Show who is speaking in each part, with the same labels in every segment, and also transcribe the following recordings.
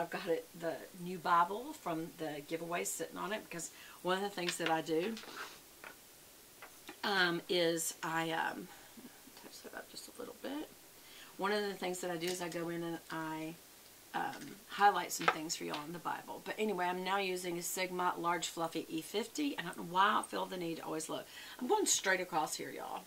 Speaker 1: I've got it the new Bible from the giveaway sitting on it because one of the things that I do um, is I um, touch that up just a little bit. One of the things that I do is I go in and I um, highlight some things for y'all in the Bible. But anyway, I'm now using a Sigma Large Fluffy E50. I don't know why I feel the need to always look. I'm going straight across here, y'all.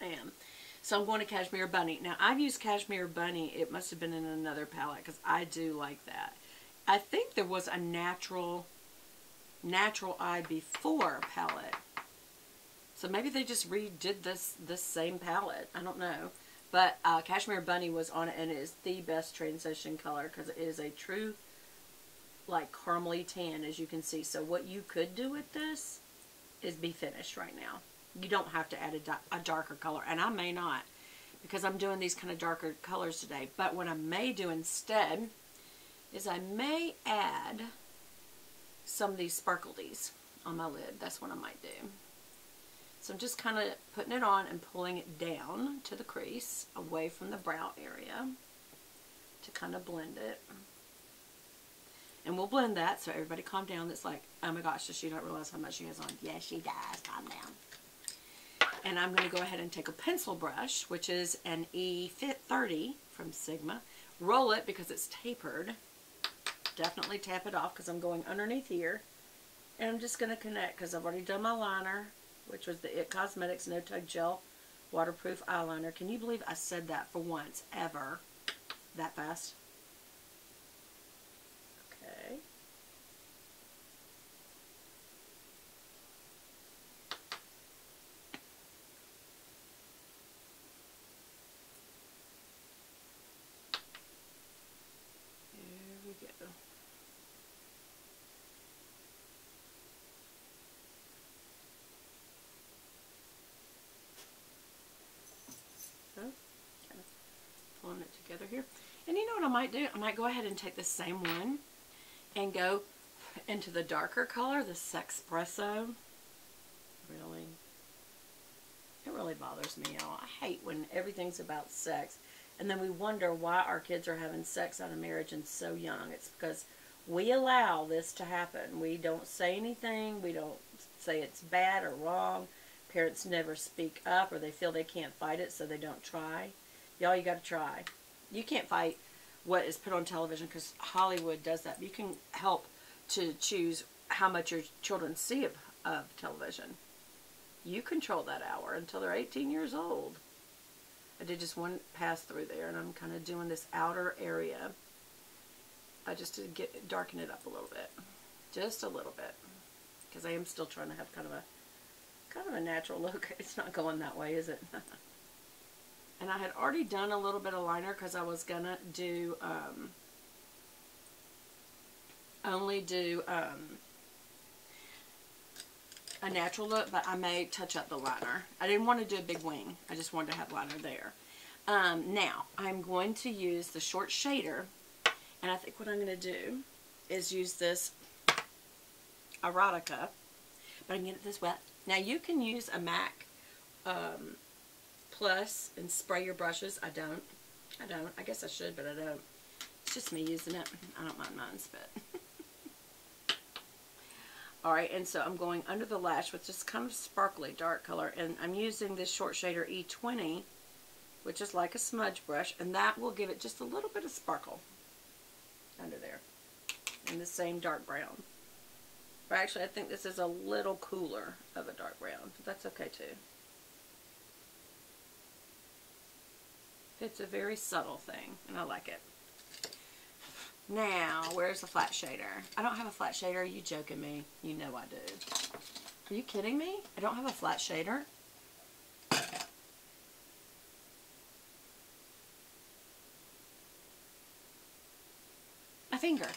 Speaker 1: I am. So I'm going to Cashmere Bunny. Now, I've used Cashmere Bunny. It must have been in another palette because I do like that. I think there was a natural, natural eye before palette. So maybe they just redid this, this same palette. I don't know. But uh, Cashmere Bunny was on it and it is the best transition color because it is a true like caramely tan as you can see. So what you could do with this is be finished right now you don't have to add a, a darker color. And I may not because I'm doing these kind of darker colors today. But what I may do instead is I may add some of these sparklies on my lid. That's what I might do. So I'm just kind of putting it on and pulling it down to the crease, away from the brow area to kind of blend it. And we'll blend that so everybody calm down. That's like, oh my gosh, does she not realize how much she has on? Yes, she does. Calm down. And I'm going to go ahead and take a pencil brush, which is an E30 from Sigma. Roll it because it's tapered. Definitely tap it off because I'm going underneath here. And I'm just going to connect because I've already done my liner, which was the IT Cosmetics No Tug Gel Waterproof Eyeliner. Can you believe I said that for once, ever, that fast? together here. And you know what I might do? I might go ahead and take the same one and go into the darker color, the Sexpresso. Really? It really bothers me, y'all. I hate when everything's about sex. And then we wonder why our kids are having sex out of marriage and so young. It's because we allow this to happen. We don't say anything. We don't say it's bad or wrong. Parents never speak up or they feel they can't fight it so they don't try. Y'all, you got to try you can't fight what is put on television because Hollywood does that. You can help to choose how much your children see of, of television. You control that hour until they're 18 years old. I did just one pass through there, and I'm kind of doing this outer area. I just to get darken it up a little bit, just a little bit, because I am still trying to have kind of a kind of a natural look. It's not going that way, is it? And I had already done a little bit of liner because I was going to do, um, only do um, a natural look, but I may touch up the liner. I didn't want to do a big wing. I just wanted to have liner there. Um, now, I'm going to use the short shader, and I think what I'm going to do is use this Erotica, but going to get this wet. Now, you can use a MAC um, Plus and spray your brushes. I don't. I don't. I guess I should, but I don't. It's just me using it. I don't mind mine, but. Alright, and so I'm going under the lash with this kind of sparkly dark color. And I'm using this short shader E20, which is like a smudge brush. And that will give it just a little bit of sparkle under there. In the same dark brown. But actually, I think this is a little cooler of a dark brown. But that's okay, too. It's a very subtle thing, and I like it. Now, where's the flat shader? I don't have a flat shader. Are you joking me? You know I do. Are you kidding me? I don't have a flat shader. A finger.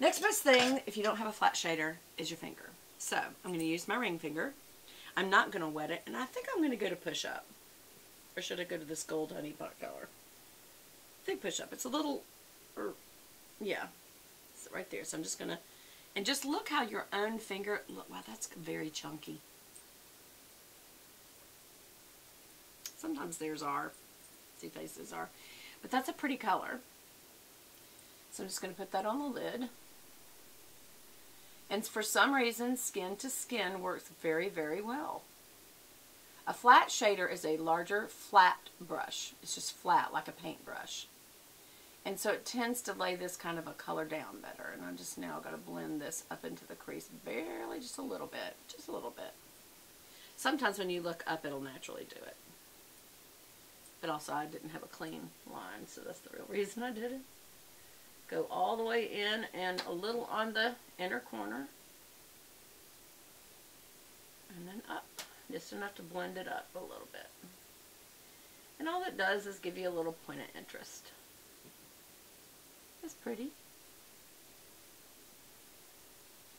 Speaker 1: Next best thing, if you don't have a flat shader, is your finger. So, I'm going to use my ring finger. I'm not going to wet it, and I think I'm going to go to push up. Or should I go to this gold honey pot color? Think push up. It's a little, or, yeah, it's right there. So I'm just going to, and just look how your own finger, look, wow, that's very chunky. Sometimes theirs are, see faces are. But that's a pretty color. So I'm just going to put that on the lid. And for some reason, skin to skin works very, very well. A flat shader is a larger flat brush. It's just flat like a paintbrush. And so it tends to lay this kind of a color down better. And I'm just now going to blend this up into the crease barely, just a little bit. Just a little bit. Sometimes when you look up, it'll naturally do it. But also I didn't have a clean line, so that's the real reason I did it. Go all the way in and a little on the inner corner. And then up. Just enough to blend it up a little bit. And all it does is give you a little point of interest. It's pretty.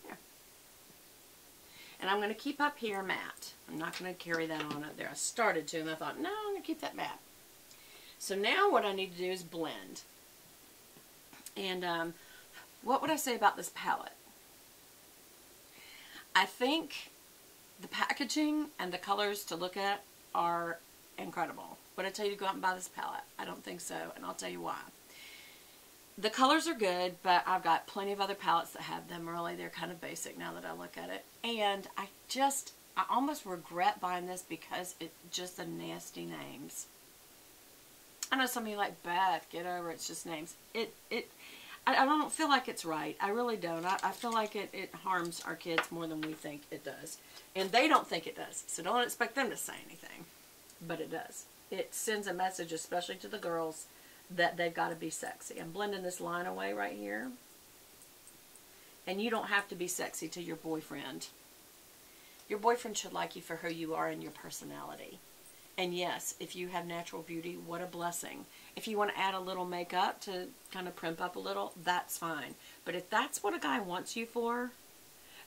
Speaker 1: Yeah. And I'm going to keep up here matte. I'm not going to carry that on up there. I started to and I thought, no, I'm going to keep that matte. So now what I need to do is blend. And um, what would I say about this palette? I think the packaging and the colors to look at are incredible. Would I tell you to go out and buy this palette? I don't think so, and I'll tell you why. The colors are good, but I've got plenty of other palettes that have them. Really, they're kind of basic now that I look at it. And I just, I almost regret buying this because it's just the nasty names. I know some of you like, Beth, get over it. It's just names. It, it, I, don't feel like it's right. I really don't. I, I feel like it, it harms our kids more than we think it does. And they don't think it does. So don't expect them to say anything. But it does. It sends a message, especially to the girls, that they've got to be sexy. I'm blending this line away right here. And you don't have to be sexy to your boyfriend. Your boyfriend should like you for who you are and your personality. And yes, if you have natural beauty, what a blessing. If you want to add a little makeup to kind of primp up a little, that's fine. But if that's what a guy wants you for,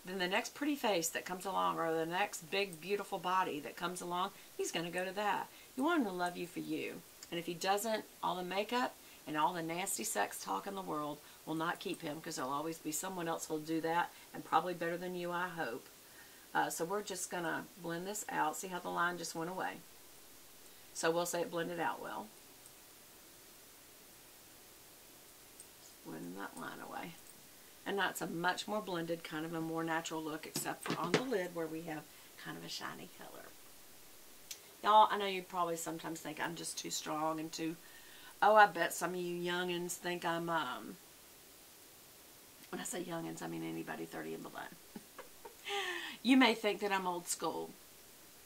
Speaker 1: then the next pretty face that comes along or the next big, beautiful body that comes along, he's going to go to that. You want him to love you for you. And if he doesn't, all the makeup and all the nasty sex talk in the world will not keep him because there'll always be someone else who'll do that and probably better than you, I hope. Uh, so we're just going to blend this out. See how the line just went away? So we'll say it blended out well. Blending that line away. And that's a much more blended, kind of a more natural look, except for on the lid where we have kind of a shiny color. Y'all, I know you probably sometimes think I'm just too strong and too... Oh, I bet some of you youngins think I'm, um... When I say youngins, I mean anybody 30 and below. you may think that I'm old school.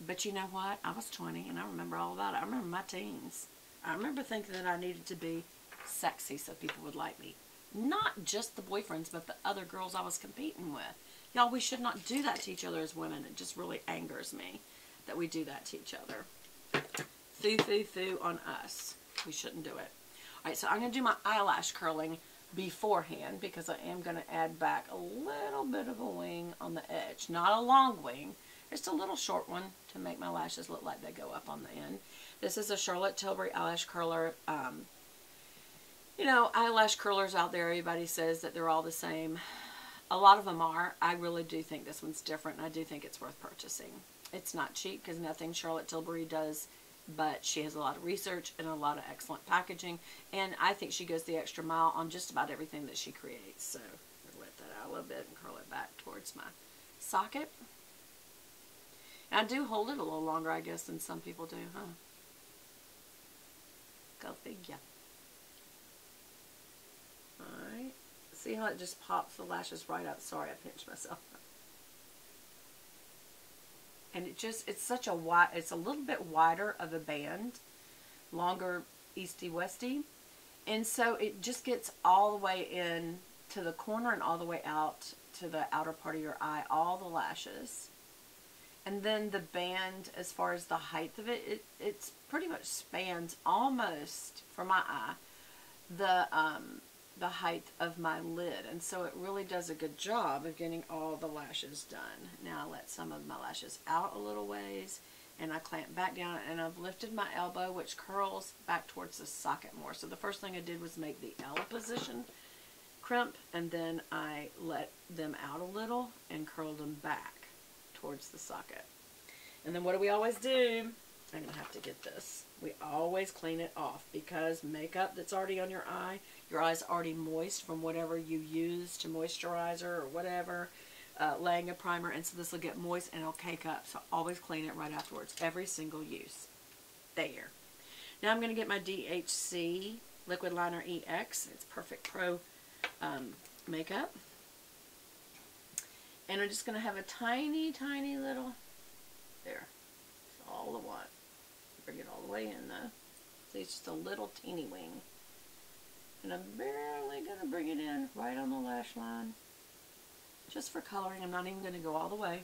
Speaker 1: But you know what? I was 20 and I remember all about it. I remember my teens. I remember thinking that I needed to be sexy so people would like me. Not just the boyfriends, but the other girls I was competing with. Y'all, we should not do that to each other as women. It just really angers me that we do that to each other. Foo, foo, foo on us. We shouldn't do it. Alright, so I'm going to do my eyelash curling beforehand because I am going to add back a little bit of a wing on the edge. Not a long wing, just a little short one to make my lashes look like they go up on the end. This is a Charlotte Tilbury eyelash curler. Um, you know, eyelash curlers out there, everybody says that they're all the same. A lot of them are. I really do think this one's different, and I do think it's worth purchasing. It's not cheap because nothing Charlotte Tilbury does, but she has a lot of research and a lot of excellent packaging, and I think she goes the extra mile on just about everything that she creates. So, let that out a little bit and curl it back towards my socket. I do hold it a little longer, I guess, than some people do, huh? Go figure. Alright. See how it just pops the lashes right up? Sorry, I pinched myself. And it just, it's such a wide, it's a little bit wider of a band. Longer easty-westy. And so it just gets all the way in to the corner and all the way out to the outer part of your eye, all the lashes. And then the band, as far as the height of it, it it's pretty much spans almost, for my eye, the um, the height of my lid. And so it really does a good job of getting all the lashes done. Now I let some of my lashes out a little ways and I clamp back down and I've lifted my elbow which curls back towards the socket more. So the first thing I did was make the L position crimp and then I let them out a little and curled them back towards the socket. And then what do we always do? I'm going to have to get this. We always clean it off because makeup that's already on your eye, your eye's already moist from whatever you use to moisturizer or whatever, uh, laying a primer, and so this will get moist and it'll cake up. So always clean it right afterwards. Every single use. There. Now I'm going to get my DHC Liquid Liner EX. It's Perfect Pro um, makeup. And I'm just going to have a tiny, tiny little, there, That's all I want. Bring it all the way in though. See, it's just a little teeny wing. And I'm barely going to bring it in right on the lash line. Just for coloring. I'm not even going to go all the way.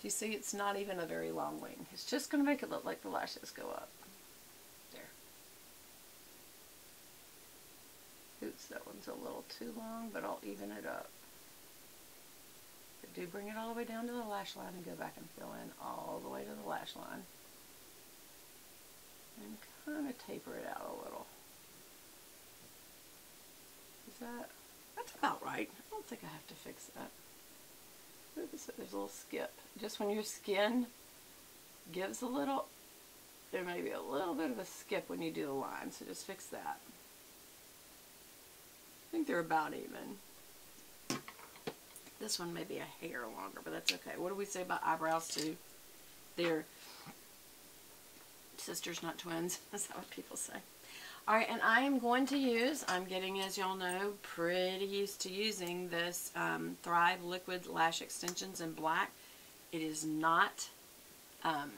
Speaker 1: Do you see it's not even a very long wing? It's just going to make it look like the lashes go up. There. Oops, that one's a little too long, but I'll even it up. But do bring it all the way down to the lash line and go back and fill in all the way to the lash line. And kind of taper it out a little. Is that, that's about right. I don't think I have to fix that. Oops, there's a little skip. Just when your skin gives a little, there may be a little bit of a skip when you do the line, so just fix that. I think they're about even. This one may be a hair longer, but that's okay. What do we say about eyebrows too? They're sisters, not twins. That's what people say. Alright, and I am going to use, I'm getting, as y'all know, pretty used to using this um, Thrive Liquid Lash Extensions in black. It is not, um,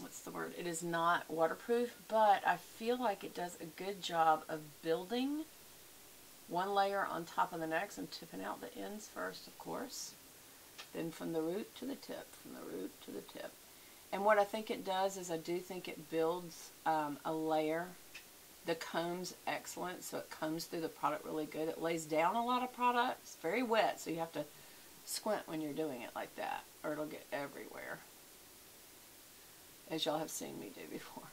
Speaker 1: what's the word? It is not waterproof, but I feel like it does a good job of building one layer on top of the next and tipping out the ends first, of course. Then from the root to the tip, from the root to the tip. And what I think it does is I do think it builds um, a layer. The comb's excellent, so it combs through the product really good. It lays down a lot of product. It's very wet, so you have to squint when you're doing it like that, or it'll get everywhere, as y'all have seen me do before.